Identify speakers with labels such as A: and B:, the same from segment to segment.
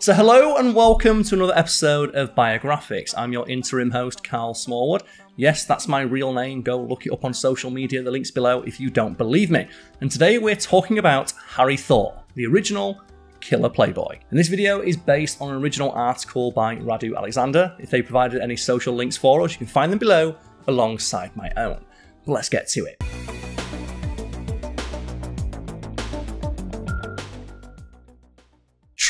A: So, hello and welcome to another episode of Biographics. I'm your interim host, Karl Smallwood. Yes, that's my real name. Go look it up on social media. The link's below if you don't believe me. And today we're talking about Harry Thaw, the original killer playboy. And this video is based on an original article by Radu Alexander. If they provided any social links for us, you can find them below alongside my own. Let's get to it.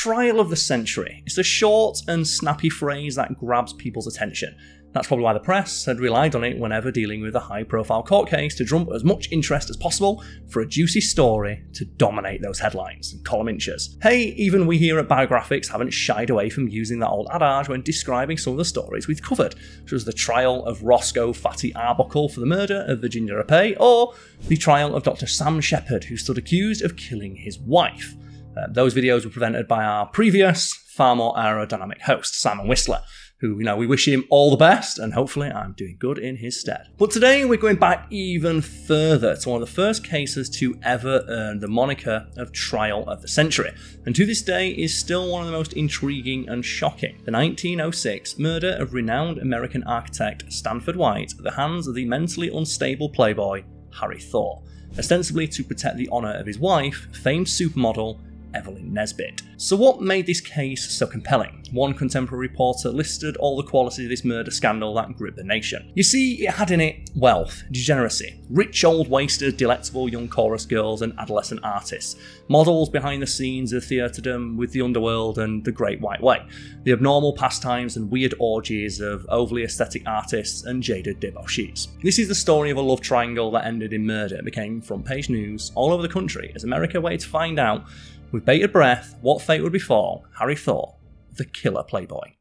A: Trial of the Century. It's a short and snappy phrase that grabs people's attention. That's probably why the press had relied on it whenever dealing with a high profile court case to drum up as much interest as possible for a juicy story to dominate those headlines and column inches. Hey, even we here at Biographics haven't shied away from using that old adage when describing some of the stories we've covered, such as the trial of Roscoe Fatty Arbuckle for the murder of Virginia Rappe, or the trial of Dr. Sam Sheppard, who stood accused of killing his wife. Uh, those videos were presented by our previous, far more aerodynamic host, Simon Whistler, who, you know, we wish him all the best, and hopefully I'm doing good in his stead. But today we're going back even further to one of the first cases to ever earn the moniker of Trial of the Century, and to this day is still one of the most intriguing and shocking. The 1906 murder of renowned American architect Stanford White at the hands of the mentally unstable playboy Harry Thaw, ostensibly to protect the honour of his wife, famed supermodel Evelyn Nesbit. So, what made this case so compelling? One contemporary reporter listed all the qualities of this murder scandal that gripped the nation. You see, it had in it wealth, degeneracy, rich old wasters, delectable young chorus girls, and adolescent artists, models behind the scenes of theatredom with the underworld and the Great White Way, the abnormal pastimes and weird orgies of overly aesthetic artists and jaded debauchees. This is the story of a love triangle that ended in murder and became front page news all over the country as America waited to find out with bated breath what fate would befall Harry Thaw, the killer playboy.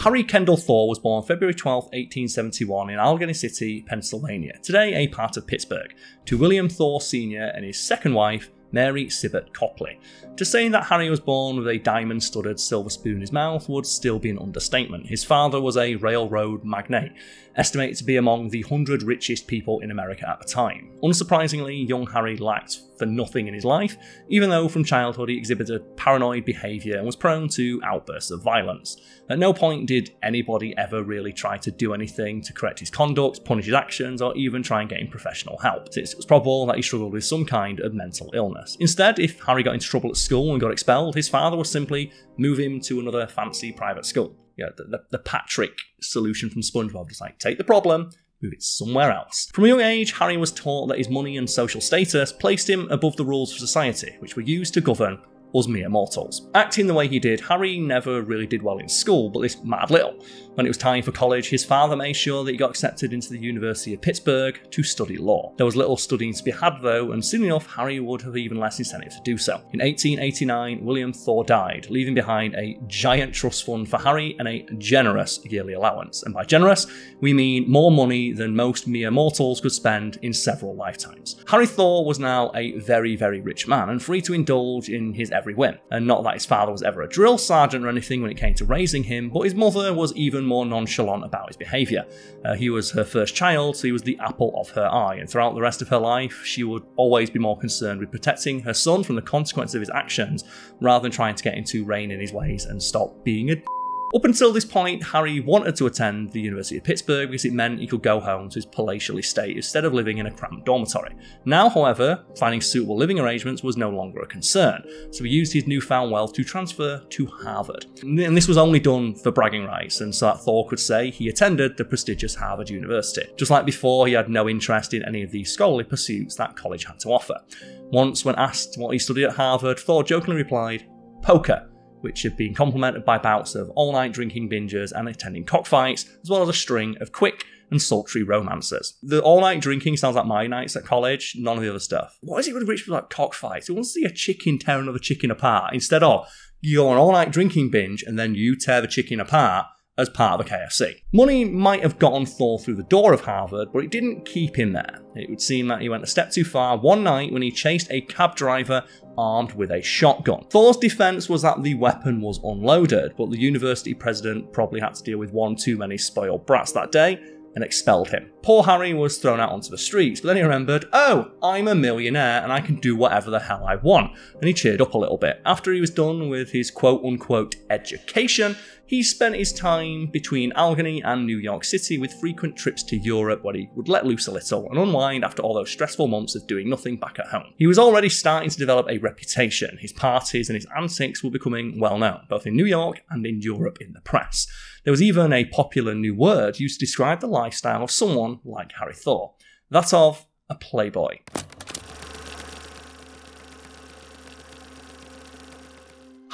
A: Harry Kendall Thaw was born February 12, 1871 in Allegheny City, Pennsylvania, today a part of Pittsburgh, to William Thaw Sr. and his second wife, Mary Sibbet Copley. To say that Harry was born with a diamond studded silver spoon in his mouth would still be an understatement. His father was a railroad magnate, estimated to be among the 100 richest people in America at the time. Unsurprisingly, young Harry lacked for nothing in his life, even though from childhood he exhibited paranoid behaviour and was prone to outbursts of violence. At no point did anybody ever really try to do anything to correct his conduct, punish his actions, or even try and get him professional help. It was probable that he struggled with some kind of mental illness. Instead, if Harry got into trouble at school and got expelled, his father would simply move him to another fancy private school. Yeah, the, the, the Patrick solution from SpongeBob, just like take the problem, move it somewhere else. From a young age, Harry was taught that his money and social status placed him above the rules of society, which were used to govern us mere mortals. Acting the way he did, Harry never really did well in school, but this mattered little. When it was time for college, his father made sure that he got accepted into the University of Pittsburgh to study law. There was little studying to be had though, and soon enough, Harry would have even less incentive to do so. In 1889, William Thaw died, leaving behind a giant trust fund for Harry and a generous yearly allowance. And by generous, we mean more money than most mere mortals could spend in several lifetimes. Harry Thaw was now a very, very rich man and free to indulge in his every whim. And not that his father was ever a drill sergeant or anything when it came to raising him, but his mother was even more nonchalant about his behaviour. Uh, he was her first child, so he was the apple of her eye, and throughout the rest of her life, she would always be more concerned with protecting her son from the consequences of his actions rather than trying to get him to rein in his ways and stop being a up until this point, Harry wanted to attend the University of Pittsburgh because it meant he could go home to his palatial estate instead of living in a cramped dormitory. Now, however, finding suitable living arrangements was no longer a concern, so he used his newfound wealth to transfer to Harvard. And this was only done for bragging rights, and so that Thaw could say he attended the prestigious Harvard University. Just like before, he had no interest in any of the scholarly pursuits that college had to offer. Once, when asked what he studied at Harvard, Thaw jokingly replied, Poker which had been complemented by bouts of all night drinking bingers and attending cockfights, as well as a string of quick and sultry romances. The all night drinking sounds like my nights at college, none of the other stuff. What is it with rich people like cockfights? Who wants to see a chicken tear another chicken apart instead of you're on all night drinking binge and then you tear the chicken apart as part of the KFC. Money might have gotten Thaw through the door of Harvard, but it didn't keep him there. It would seem that he went a step too far one night when he chased a cab driver armed with a shotgun. Thaw's defense was that the weapon was unloaded, but the university president probably had to deal with one too many spoiled brats that day and expelled him. Poor Harry was thrown out onto the streets, but then he remembered, oh, I'm a millionaire and I can do whatever the hell I want. And he cheered up a little bit. After he was done with his quote unquote education, he spent his time between Allegheny and New York City with frequent trips to Europe where he would let loose a little and unwind after all those stressful months of doing nothing back at home. He was already starting to develop a reputation. His parties and his antics were becoming well known, both in New York and in Europe in the press. There was even a popular new word used to describe the lifestyle of someone like Harry Thaw that of a playboy.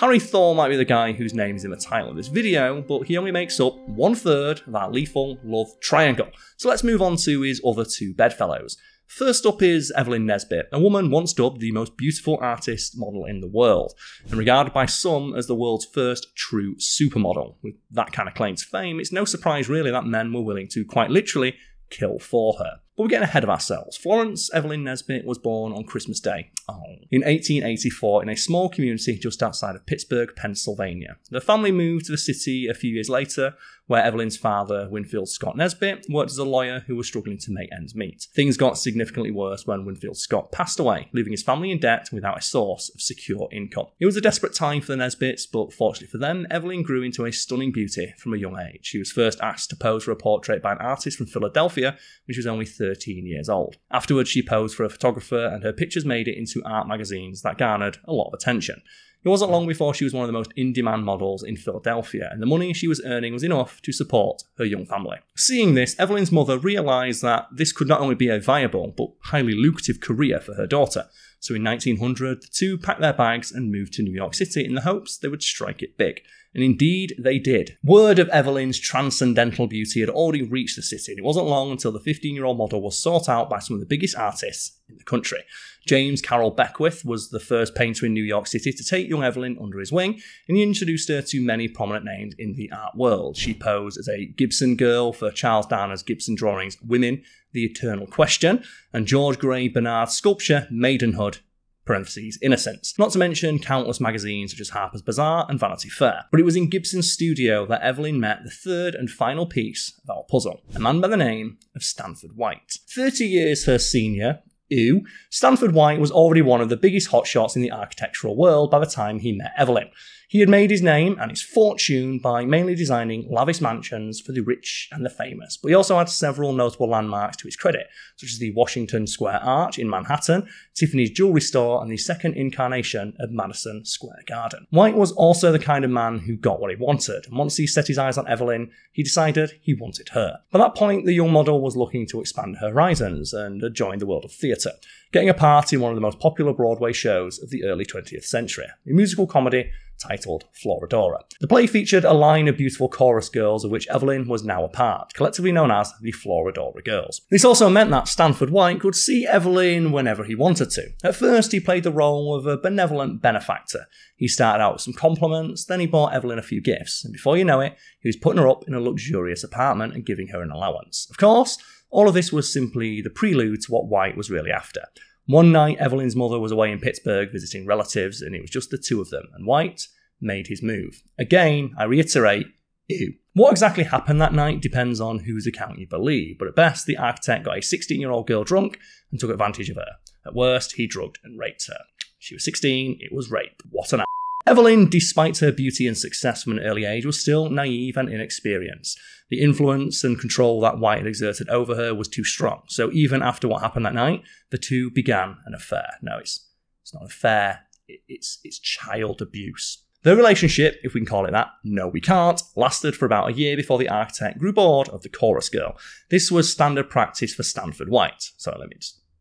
A: Harry Thaw might be the guy whose name is in the title of this video, but he only makes up one third of our lethal love triangle. So let's move on to his other two bedfellows. First up is Evelyn Nesbit, a woman once dubbed the most beautiful artist model in the world, and regarded by some as the world's first true supermodel. With that kind of claim to fame, it's no surprise really that men were willing to quite literally kill for her. But we're getting ahead of ourselves. Florence Evelyn Nesbit was born on Christmas Day oh, in 1884 in a small community just outside of Pittsburgh, Pennsylvania. The family moved to the city a few years later where Evelyn's father, Winfield Scott Nesbit, worked as a lawyer who was struggling to make ends meet. Things got significantly worse when Winfield Scott passed away, leaving his family in debt without a source of secure income. It was a desperate time for the Nesbits, but fortunately for them, Evelyn grew into a stunning beauty from a young age. She was first asked to pose for a portrait by an artist from Philadelphia when she was only 13 years old. Afterwards, she posed for a photographer, and her pictures made it into art magazines that garnered a lot of attention. It wasn't long before she was one of the most in demand models in Philadelphia, and the money she was earning was enough to support her young family. Seeing this, Evelyn's mother realised that this could not only be a viable but highly lucrative career for her daughter. So in 1900, the two packed their bags and moved to New York City in the hopes they would strike it big. And indeed, they did. Word of Evelyn's transcendental beauty had already reached the city, and it wasn't long until the 15 year old model was sought out by some of the biggest artists in the country. James Carroll Beckwith was the first painter in New York City to take young Evelyn under his wing, and he introduced her to many prominent names in the art world. She posed as a Gibson girl for Charles Dana's Gibson drawings Women, The Eternal Question, and George Grey Barnard's sculpture Maidenhood parentheses, Innocence. Not to mention countless magazines such as Harper's Bazaar and Vanity Fair. But it was in Gibson's studio that Evelyn met the third and final piece of our puzzle, a man by the name of Stanford White. 30 years her senior, Ew, Stanford White was already one of the biggest hotshots in the architectural world by the time he met Evelyn. He had made his name and his fortune by mainly designing lavish mansions for the rich and the famous, but he also had several notable landmarks to his credit, such as the Washington Square Arch in Manhattan, Tiffany's jewelry store, and the second incarnation of Madison Square Garden. White was also the kind of man who got what he wanted, and once he set his eyes on Evelyn, he decided he wanted her. By that point, the young model was looking to expand her horizons and had joined the world of theatre, getting a part in one of the most popular Broadway shows of the early 20th century, a musical comedy titled Florodora. The play featured a line of beautiful chorus girls, of which Evelyn was now a part, collectively known as the Florodora Girls. This also meant that Stanford White could see Evelyn whenever he wanted to. At first, he played the role of a benevolent benefactor. He started out with some compliments, then he bought Evelyn a few gifts, and before you know it, he was putting her up in a luxurious apartment and giving her an allowance. Of course, all of this was simply the prelude to what White was really after. One night, Evelyn's mother was away in Pittsburgh visiting relatives, and it was just the two of them, and White made his move. Again, I reiterate, ew. What exactly happened that night depends on whose account you believe, but at best, the architect got a 16 year old girl drunk and took advantage of her. At worst, he drugged and raped her. She was 16, it was rape. What an. Evelyn, despite her beauty and success from an early age, was still naive and inexperienced. The influence and control that White exerted over her was too strong. So even after what happened that night, the two began an affair. No, it's it's not an affair. It's it's child abuse. The relationship, if we can call it that, no we can't, lasted for about a year before the architect grew bored of the chorus girl. This was standard practice for Stanford White. So let me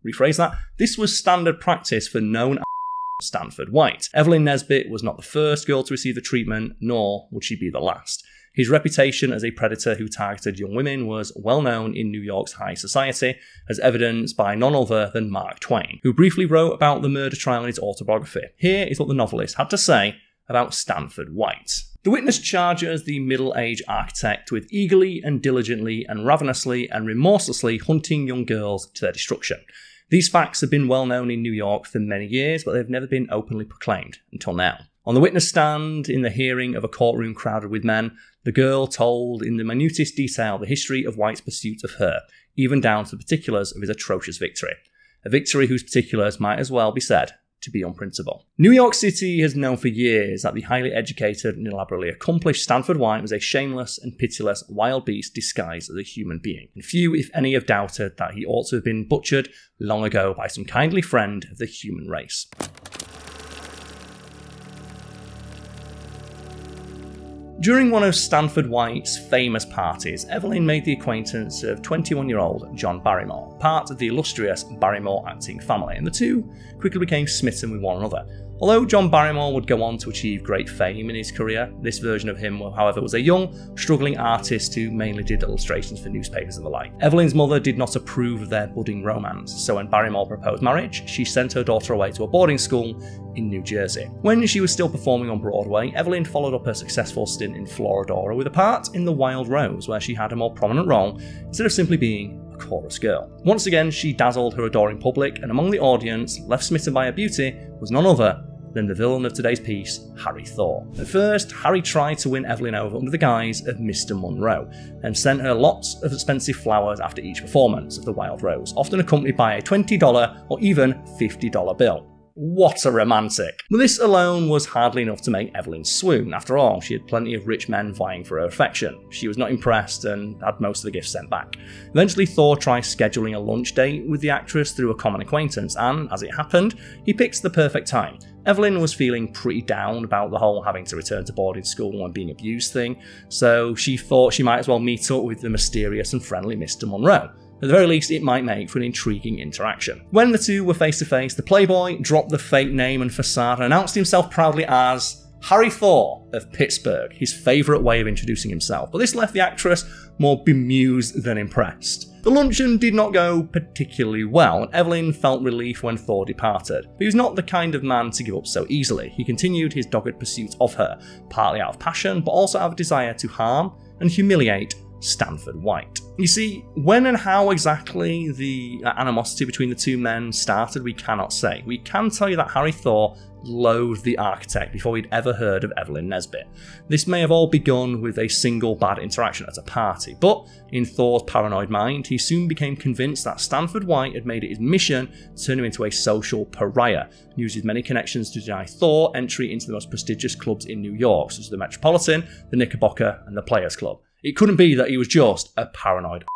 A: rephrase that. This was standard practice for known Stanford White. Evelyn Nesbit was not the first girl to receive the treatment, nor would she be the last. His reputation as a predator who targeted young women was well known in New York's high society, as evidenced by none other than Mark Twain, who briefly wrote about the murder trial in his autobiography. Here is what the novelist had to say about Stanford White. The witness charges the middle aged architect with eagerly and diligently and ravenously and remorselessly hunting young girls to their destruction. These facts have been well known in New York for many years, but they've never been openly proclaimed until now. On the witness stand, in the hearing of a courtroom crowded with men, the girl told in the minutest detail the history of White's pursuit of her, even down to the particulars of his atrocious victory. A victory whose particulars might as well be said to be unprintable. New York City has known for years that the highly educated and elaborately accomplished Stanford White was a shameless and pitiless wild beast disguised as a human being. And few, if any, have doubted that he ought to have been butchered long ago by some kindly friend of the human race. During one of Stanford White's famous parties, Evelyn made the acquaintance of 21 year old John Barrymore, part of the illustrious Barrymore acting family, and the two quickly became smitten with one another. Although John Barrymore would go on to achieve great fame in his career, this version of him, however, was a young, struggling artist who mainly did illustrations for newspapers and the like. Evelyn's mother did not approve of their budding romance, so when Barrymore proposed marriage, she sent her daughter away to a boarding school in New Jersey. When she was still performing on Broadway, Evelyn followed up her successful stint in Florodora with a part in The Wild Rose, where she had a more prominent role instead of simply being a chorus girl. Once again, she dazzled her adoring public, and among the audience, left smitten by her beauty, was none other than the villain of today's piece, Harry Thaw. At first, Harry tried to win Evelyn over under the guise of Mr. Monroe, and sent her lots of expensive flowers after each performance of The Wild Rose, often accompanied by a $20 or even $50 bill. What a romantic. This alone was hardly enough to make Evelyn swoon. After all, she had plenty of rich men vying for her affection. She was not impressed and had most of the gifts sent back. Eventually, Thaw tries scheduling a lunch date with the actress through a common acquaintance, and as it happened, he picks the perfect time. Evelyn was feeling pretty down about the whole having to return to boarding school and being abused thing, so she thought she might as well meet up with the mysterious and friendly Mr. Monroe. At the very least, it might make for an intriguing interaction. When the two were face to face, the Playboy dropped the fake name and facade and announced himself proudly as Harry Thaw of Pittsburgh, his favourite way of introducing himself. But this left the actress more bemused than impressed. The luncheon did not go particularly well, and Evelyn felt relief when Thaw departed. But he was not the kind of man to give up so easily. He continued his dogged pursuit of her, partly out of passion, but also out of desire to harm and humiliate Stanford White. You see, when and how exactly the uh, animosity between the two men started, we cannot say. We can tell you that Harry Thaw loathed the architect before he'd ever heard of Evelyn Nesbit. This may have all begun with a single bad interaction at a party, but in Thaw's paranoid mind, he soon became convinced that Stanford White had made it his mission to turn him into a social pariah, and used his many connections to deny Thaw entry into the most prestigious clubs in New York, such as the Metropolitan, the Knickerbocker, and the Players Club. It couldn't be that he was just a paranoid.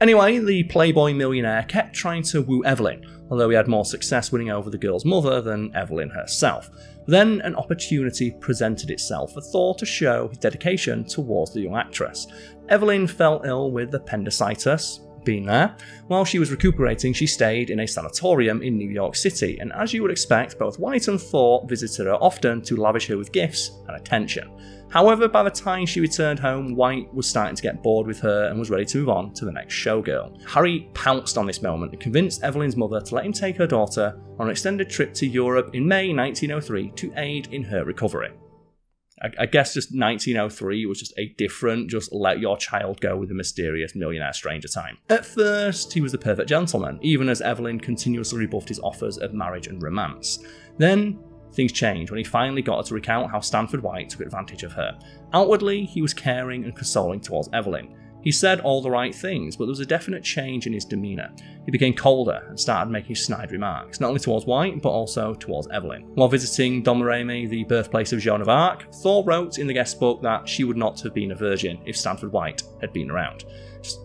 A: Anyway, the Playboy millionaire kept trying to woo Evelyn, although he had more success winning over the girl's mother than Evelyn herself. Then an opportunity presented itself for Thaw to show his dedication towards the young actress. Evelyn fell ill with appendicitis, been there. While she was recuperating, she stayed in a sanatorium in New York City, and as you would expect, both White and Thaw visited her often to lavish her with gifts and attention. However, by the time she returned home, White was starting to get bored with her and was ready to move on to the next showgirl. Harry pounced on this moment and convinced Evelyn's mother to let him take her daughter on an extended trip to Europe in May 1903 to aid in her recovery. I, guess just 1903 was just a different, just let your child go with a mysterious millionaire stranger time. At first, he was the perfect gentleman, even as Evelyn continuously rebuffed his offers of marriage and romance. Then Things changed when he finally got her to recount how Stanford White took advantage of her. Outwardly, he was caring and consoling towards Evelyn. He said all the right things, but there was a definite change in his demeanour. He became colder and started making snide remarks, not only towards White, but also towards Evelyn. While visiting Domremy, the birthplace of Joan of Arc, Thaw wrote in the guest book that she would not have been a virgin if Stanford White had been around. Just,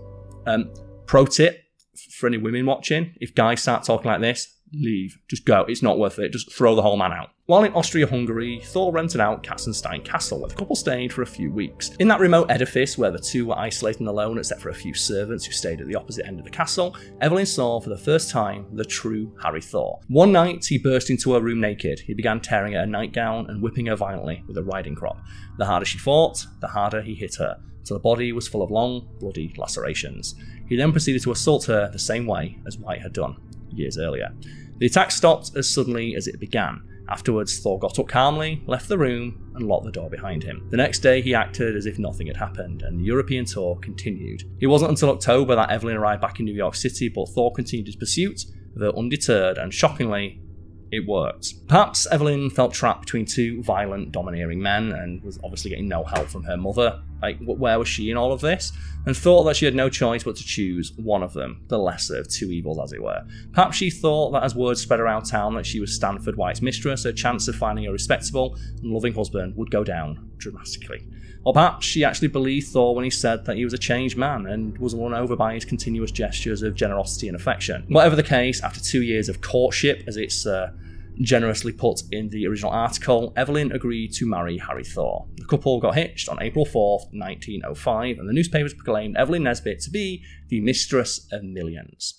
A: um, pro tip for any women watching if guys start talking like this, leave. Just go. It's not worth it. Just throw the whole man out. While in Austria-Hungary, Thaw rented out Katzenstein Castle, where the couple stayed for a few weeks. In that remote edifice, where the two were isolated and alone except for a few servants who stayed at the opposite end of the castle, Evelyn saw for the first time the true Harry Thaw. One night, he burst into her room naked. He began tearing at her nightgown and whipping her violently with a riding crop. The harder she fought, the harder he hit her, till the body was full of long, bloody lacerations. He then proceeded to assault her the same way as White had done years earlier. The attack stopped as suddenly as it began. Afterwards, Thaw got up calmly, left the room, and locked the door behind him. The next day, he acted as if nothing had happened, and the European tour continued. It wasn't until October that Evelyn arrived back in New York City, but Thaw continued his pursuit her undeterred, and shockingly, it worked. Perhaps Evelyn felt trapped between two violent, domineering men and was obviously getting no help from her mother, Like, where was she in all of this? And thought that she had no choice but to choose one of them, the lesser of two evils, as it were. Perhaps she thought that as word spread around town that she was Stanford White's mistress, her chance of finding a respectable and loving husband would go down dramatically. Or perhaps she actually believed Thaw when he said that he was a changed man and was won over by his continuous gestures of generosity and affection. Whatever the case, after two years of courtship, as it's uh, generously put in the original article, Evelyn agreed to marry Harry Thaw. The couple got hitched on April 4th, 1905, and the newspapers proclaimed Evelyn Nesbit to be the mistress of millions.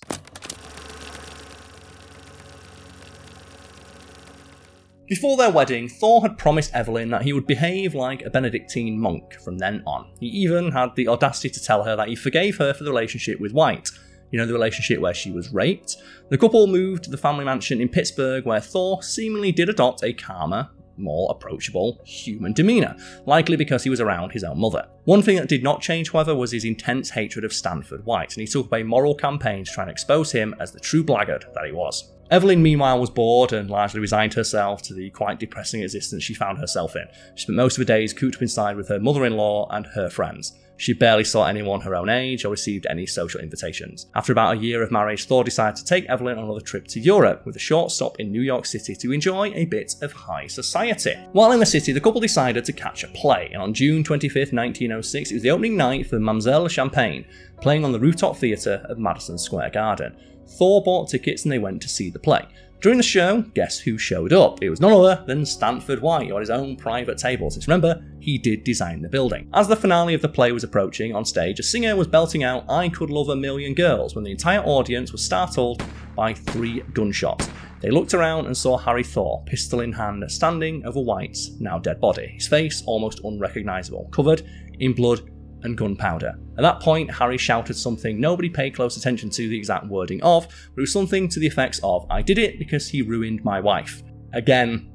A: Before their wedding, Thaw had promised Evelyn that he would behave like a Benedictine monk from then on. He even had the audacity to tell her that he forgave her for the relationship with White, you know, the relationship where she was raped. The couple moved to the family mansion in Pittsburgh, where Thaw seemingly did adopt a calmer, more approachable human demeanour, likely because he was around his own mother. One thing that did not change, however, was his intense hatred of Stanford White, and he took up a moral campaign to try and expose him as the true blackguard that he was. Evelyn, meanwhile, was bored and largely resigned herself to the quite depressing existence she found herself in. She spent most of her days cooped up inside with her mother in law and her friends. She barely saw anyone her own age or received any social invitations. After about a year of marriage, Thaw decided to take Evelyn on another trip to Europe, with a short stop in New York City to enjoy a bit of high society. While in the city, the couple decided to catch a play, and on June 25, 1906, it was the opening night for Mam'zelle Champagne, playing on the rooftop theatre of Madison Square Garden. Thaw bought tickets and they went to see the play. During the show, guess who showed up? It was none other than Stanford White on his own private table, since remember, he did design the building. As the finale of the play was approaching on stage, a singer was belting out I Could Love a Million Girls when the entire audience was startled by three gunshots. They looked around and saw Harry Thaw, pistol in hand, standing over White's now dead body, his face almost unrecognisable, covered in blood and gunpowder. At that point, Harry shouted something nobody paid close attention to the exact wording of, but it was something to the effects of, I did it because he ruined my wife. Again,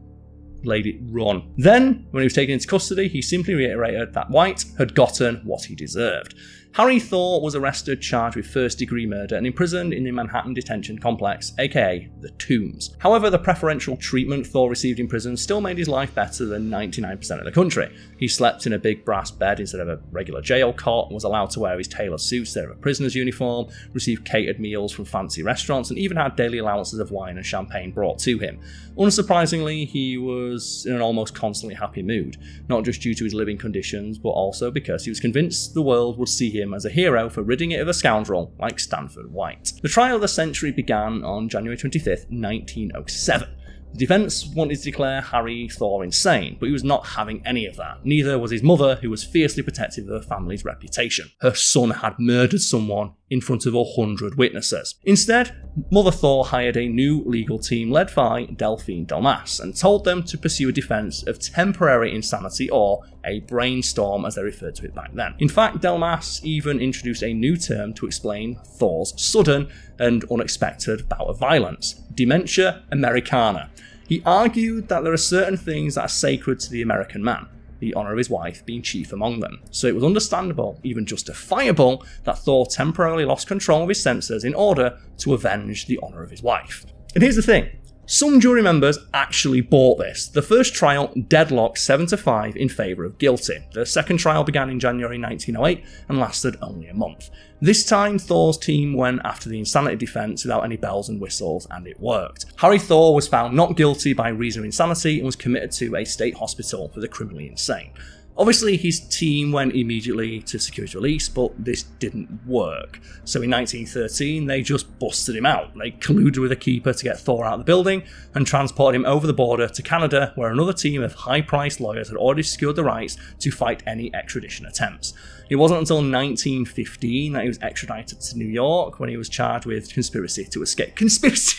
A: lady run. Then, when he was taken into custody, he simply reiterated that White had gotten what he deserved. Harry Thaw was arrested, charged with first degree murder, and imprisoned in the Manhattan Detention Complex, aka the Tombs. However, the preferential treatment Thaw received in prison still made his life better than 99% of the country. He slept in a big brass bed instead of a regular jail cot, was allowed to wear his tailor suits instead of a prisoner's uniform, received catered meals from fancy restaurants, and even had daily allowances of wine and champagne brought to him. Unsurprisingly, he was in an almost constantly happy mood, not just due to his living conditions, but also because he was convinced the world would see him him as a hero for ridding it of a scoundrel like Stanford White. The trial of the century began on January 25th, 1907. The defence wanted to declare Harry Thaw insane, but he was not having any of that. Neither was his mother, who was fiercely protective of her family's reputation. Her son had murdered someone in front of a hundred witnesses. Instead, Mother Thaw hired a new legal team led by Delphin Delmas and told them to pursue a defence of temporary insanity or a brainstorm as they referred to it back then. In fact, Delmas even introduced a new term to explain Thaw's sudden and unexpected bout of violence dementia americana. He argued that there are certain things that are sacred to the American man, the honour of his wife being chief among them. So it was understandable, even justifiable, that Thaw temporarily lost control of his senses in order to avenge the honour of his wife. And here's the thing some jury members actually bought this. The first trial deadlocked 7 to 5 in favour of guilty. The second trial began in January 1908 and lasted only a month. This time, Thaw's team went after the insanity defence without any bells and whistles, and it worked. Harry Thaw was found not guilty by reason of insanity and was committed to a state hospital for the criminally insane. Obviously, his team went immediately to secure his release, but this didn't work. So in 1913, they just busted him out. They colluded with a keeper to get Thaw out of the building and transported him over the border to Canada, where another team of high priced lawyers had already secured the rights to fight any extradition attempts. It wasn't until 1915 that he was extradited to New York when he was charged with conspiracy to escape. Conspiracy?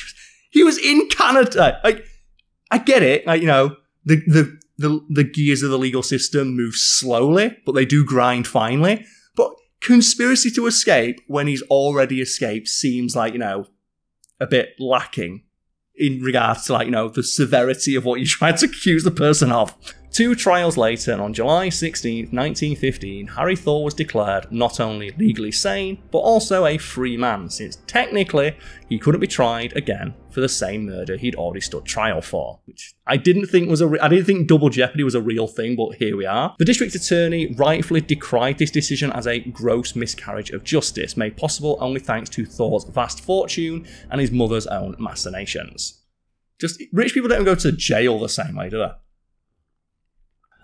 A: He was in Canada! Like, I get it, like, you know, the, the the the gears of the legal system move slowly, but they do grind finely. But conspiracy to escape when he's already escaped seems like you know a bit lacking in regards to like you know the severity of what you tried to accuse the person of. Two trials later, and on July 16, 1915, Harry Thaw was declared not only legally sane, but also a free man, since technically he couldn't be tried again for the same murder he'd already stood trial for, which I didn't think was a re- I didn't think double jeopardy was a real thing, but here we are. The district attorney rightfully decried this decision as a gross miscarriage of justice, made possible only thanks to Thaw's vast fortune and his mother's own machinations. Just rich people don't go to jail the same way, do they?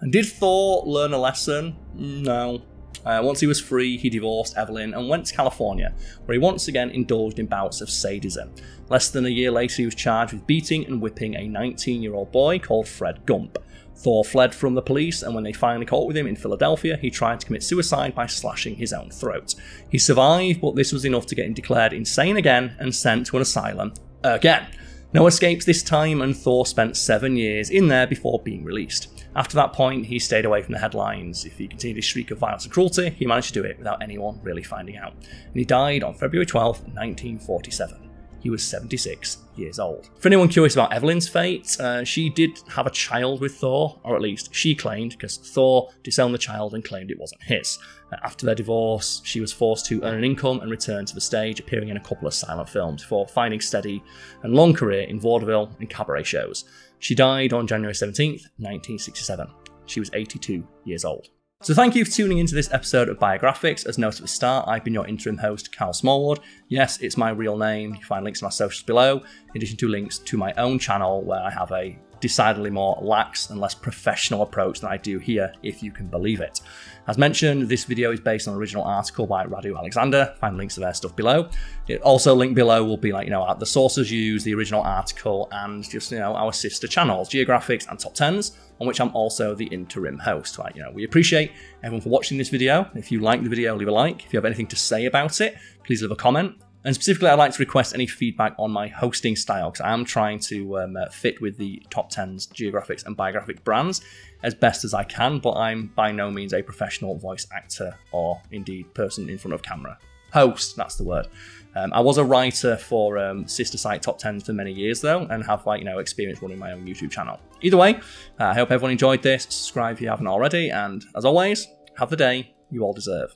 A: And did Thaw learn a lesson? No. Uh, once he was free, he divorced Evelyn and went to California, where he once again indulged in bouts of sadism. Less than a year later, he was charged with beating and whipping a 19 year old boy called Fred Gump. Thaw fled from the police, and when they finally caught with him in Philadelphia, he tried to commit suicide by slashing his own throat. He survived, but this was enough to get him declared insane again and sent to an asylum again. No escapes this time, and Thaw spent seven years in there before being released. After that point, he stayed away from the headlines. If he continued his streak of violence and cruelty, he managed to do it without anyone really finding out. And he died on February 12, 1947. He was 76 years old. For anyone curious about Evelyn's fate, uh, she did have a child with Thaw, or at least she claimed, because Thaw disowned the child and claimed it wasn't his. After their divorce, she was forced to earn an income and return to the stage, appearing in a couple of silent films before finding steady and long career in vaudeville and cabaret shows. She died on January 17th, 1967. She was 82 years old. So thank you for tuning into this episode of Biographics. As noted at the start, I've been your interim host, Karl Smallwood. Yes, it's my real name. You can find links to my socials below, in addition to links to my own channel where I have a decidedly more lax and less professional approach than I do here, if you can believe it. As mentioned, this video is based on an original article by Radu Alexander. Find links to their stuff below. It also linked below will be like, you know, the sources used, the original article, and just, you know, our sister channels, Geographics and Top 10s, on which I'm also the interim host. Right, you know, we appreciate everyone for watching this video. If you like the video, leave a like. If you have anything to say about it, please leave a comment. And specifically, I'd like to request any feedback on my hosting style because I am trying to um, uh, fit with the top 10s geographics and biographic brands as best as I can, but I'm by no means a professional voice actor or indeed person in front of camera. Host, that's the word. Um, I was a writer for um, sister site top 10s for many years though, and have like you know experience running my own YouTube channel. Either way, uh, I hope everyone enjoyed this. Subscribe if you haven't already, and as always, have the day you all deserve.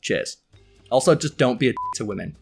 A: Cheers. Also, just don't be a to women.